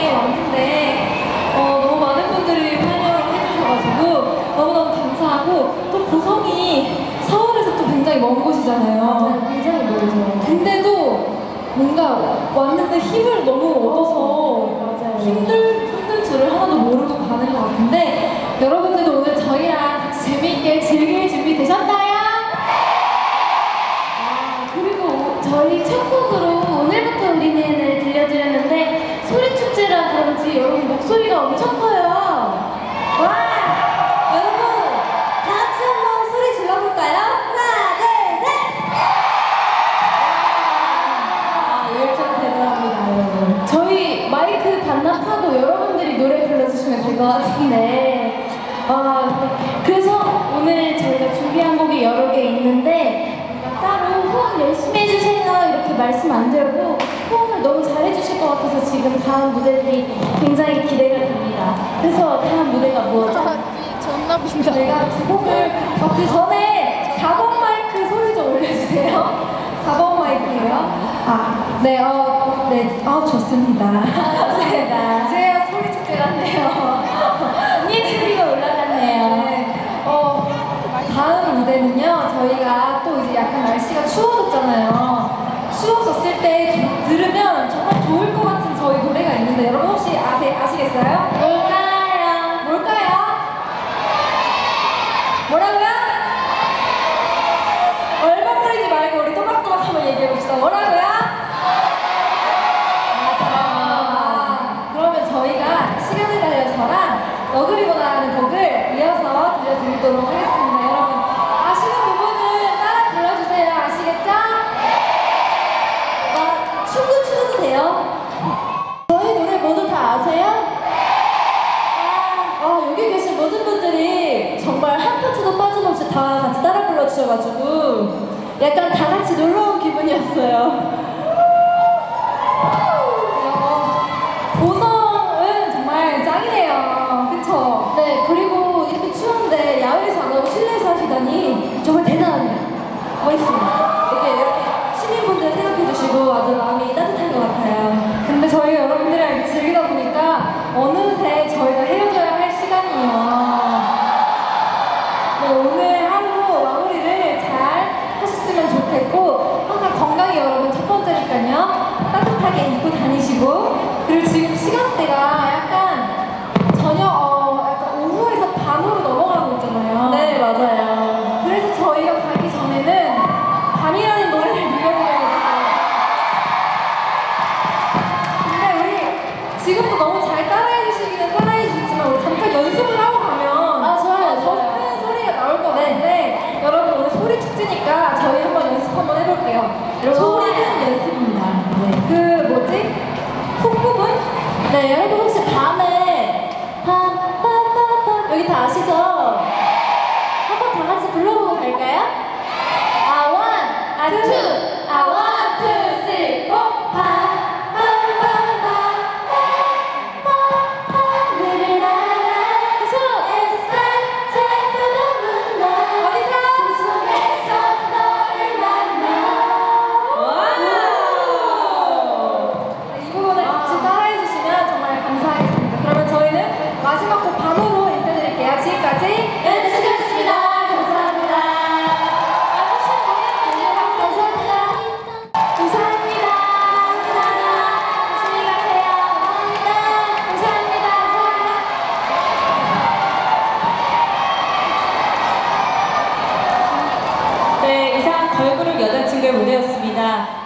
방송에 왔는데 어, 너무 많은 분들이 환영을 해주셔가지고 너무너무 감사하고 또 고성이 서울에서 또 굉장히 먼 곳이잖아요. 굉장히 멀죠. 근데도 뭔가 왔는데 힘을 너무 어, 얻어서 힘들, 힘든 줄을 하나도 모르고 가는 것 같은데 여러분들도 오늘 저희랑 같이 재미있게 즐길 준비 되셨나요? 아, 그리고 저희 첫 곡으로 오늘부터 우리는을 들려드렸는데 소리 축제라 그런지 여러분 목소리가 엄청 커요. 와! 여러분 다 같이 한번 소리 질러볼까요? 하나, 둘, 셋! 아, 열정 대단합니다, 여러분. 저희 마이크 반납하고 여러분들이 노래 불러주시면 될 것 같은데 아, 그래서 오늘 저희가 준비한 곡이 여러 개 있는데 뭔가 따로 호응 열심히 해주세요 이렇게 말씀 안 드리고 호응을 너무 잘해주실 것 같아서 지금 다음 무대들이 굉장히 기대가 됩니다 그래서 다음 무대가 뭐죠? 존나 빈다. 저희가 두 곡을 어, 그 전에 4번 마이크 소리 좀 올려주세요. 4번 마이크요. 아, 네, 어, 네, 아 좋습니다. 네, 제가 소리 축제 같네요. 언니의 소리가 올라갔네요 네, 어, 다음 무대는요, 저희가 또 이제 약간 날씨가 추워졌잖아요. 추워졌을 때 있는데 여러분 혹시 아세, 아시겠어요? 뭘까요? 뭐라고요? 얼버무리지 말고 우리 또박또박 한번 얘기해봅시다. 뭐라고요? 맞아. 그러면 저희가 시간을 달려서랑 너그리고나라는 곡을 이어서 들려드리도록 하겠습니다. 여러분 아시는 부분은 따라 불러주세요. 아시겠죠? 나 춤도 추셔도 돼요. 저희 노래 모두 다 아세요? 아, 여기 계신 모든 분들이 정말 한 파트도 빠짐없이 다 같이 따라 불러주셔가지고 약간 다 같이 놀러 온 기분이었어요. 소리는 연습입니다. 그 뭐지? hook 부분? 네, 여러분 혹시 밤에 밤밤밤밤 여기 다 아시죠? 한번 다 같이 불러보고 갈까요? 아, one, 아, two, 무대였습니다.